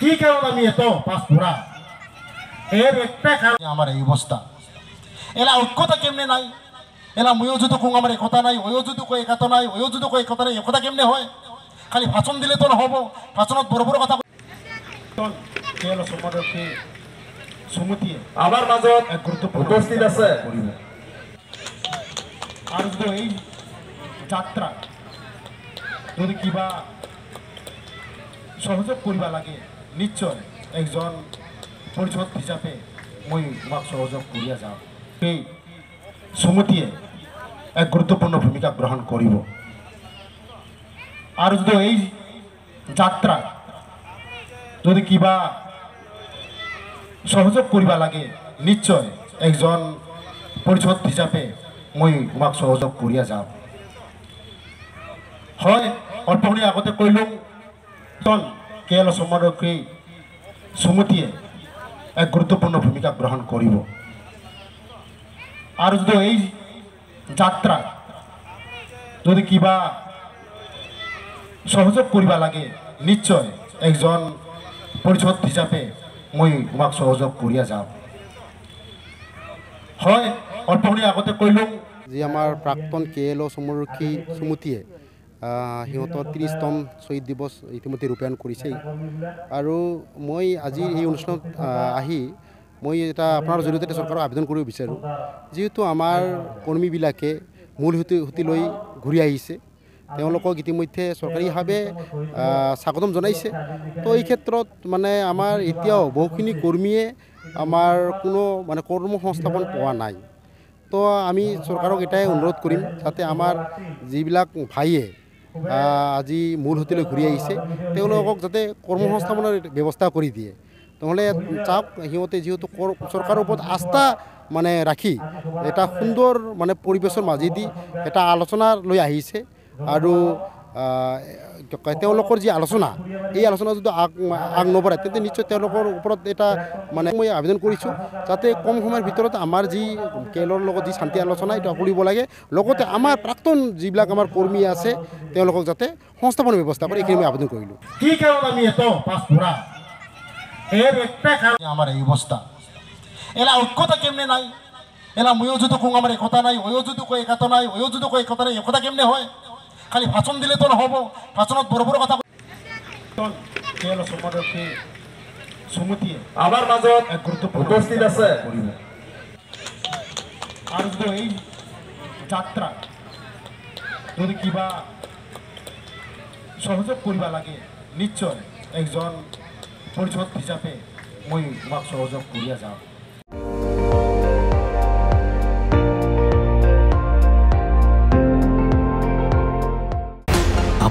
কি কারণ আমি এত পাস পড়া এর একটা কারণ আমার এই অবস্থা। এলা ঐক্যতা কেমনে নাই? এলা ময়ও যদি কোন আমার একতা নাই ওয়ও যদি কয় একতা নাই ওয়ও যদি কয় একতা নাই একতা কেমনে হয়? খালি ভাষণ দিলে তো নহব ভাষণত বড় বড় কথা সমিতিয়ে আমাৰ মাজত উপস্থিত আছে। আৰু যদি এই যাত্ৰা যদি কিবা সহযোগ কৰিব লাগে নিশ্চয় একজন পৰিষদ হিচাপে মই তোমাক সহযোগ কৰিয়ে যাওঁ সেই সমিতিয়ে এক গুৰুত্বপূৰ্ণ ভূমিকা গ্ৰহণ কৰিব আৰু যদি এই যাত্ৰা যদি কিবা সহযোগ কৰিব লাগে, নিশ্চয় একজন পৰিষদ হিচাপে মই তোমাক সহযোগ কৰিয়ে যাওঁ হয় অল্পখিনি আগতে কৈলোঁ তন কে এল সমিতিয়ে এক গুৰুত্বপূৰ্ণ ভূমিকা গ্ৰহণ কৰিব আৰু যদি এই যাত্ৰা যদি কিবা সহযোগ কৰিব লাগে, নিশ্চয় একজন পৰিষদ হিচাপে মই তোমাক সহযোগ কৰিয়ে যাওঁ। হয় অল্পখিনি আগতে কৈলোঁ যি আমাৰ প্ৰাক্তন কে এল অ' চমুৰক্ষী চুমুতিয়ে সিহঁতৰ ত্ৰিছতম শ্বহীদ দিৱস ইতিমধ্যে ৰূপায়ণ কৰিছে আৰু মই আজি এই অনুষ্ঠানত আহ, মই এটা আপোনাৰ জৰিয়তে চৰকাৰক আবেদন কৰিব বিচাৰোঁ। যিহেতু আমাৰ কৰ্মীবিলাকে মূল সুঁতি লৈ ঘূৰি আহিছে। তেওঁলোকক ইতিমধ্যে চৰকাৰীভাৱে স্বাগতম জনাইছে। তো এই ক্ষেত্ৰত মানে আমাৰ এতিয়াও বহুখিনি কৰ্মীয়ে আমাৰ কোনো মানে কৰ্ম সংস্থাপন পোৱা নাই। তো আমি চৰকাৰক এটাই অনুৰোধ কৰিম যাতে আমাৰ যিবিলাক ভাইয়ে আজি মূল সুঁতিলৈ ঘূৰি আহিছে। তেওঁলোকক যাতে কৰ্মসংস্থাপনৰ ব্যৱস্থা কৰি দিয়ে। নহ'লে চাওক সিহঁতে যিহেতু কৰ- চৰকাৰৰ ওপৰত আস্থা মানে ৰাখি এটা সুন্দৰ মানে পৰিৱেশৰ মাজেদি এটা আলোচনা লৈ আহিছে। আৰু তেওঁলোকৰ যি আলোচনা এই আলোচনা যদি আগ আগ নবঢ়ায় তেন্তে নিশ্চয় তেওঁলোকৰ ওপৰত এটা মানে মই আবেদন কৰিছোঁ যাতে কম সময়ৰ ভিতৰত আমাৰ যি কেলৰ লগত যি শান্তি আলোচনা এইটো কৰিব লাগে। লগতে আমাৰ প্ৰাক্তন যিবিলাক আমাৰ কৰ্মী আছে তেওঁলোকক যাতে সংস্থাপনৰ ব্যৱস্থা কৰে এইখিনি মই আবেদন কৰিলোঁ। কি কারণ আমি আমার এই অবস্থা এলা ঐক্যতা কেমনে নাই? এলা ময়ও যদি কোন আমার একতা নাই ওয়ও যদি কয় একতা নাই ওয়ও যদি কয় একতা নাই একতা কেমনে হয়? খালি ভাষণ দিলে তো নহব ভাষণত বড় বড় কথা কেল সমাজকে সমিতিয়ে আমাৰ মাজত উপস্থিত আছে। আৰু যদি এই যাত্ৰা যদি কিবা সহযোগ কৰিব লাগে নিশ্চয় একজন পৰিষদ হিচাপে মই তোমাক সহযোগ কৰিয়ে যাওঁ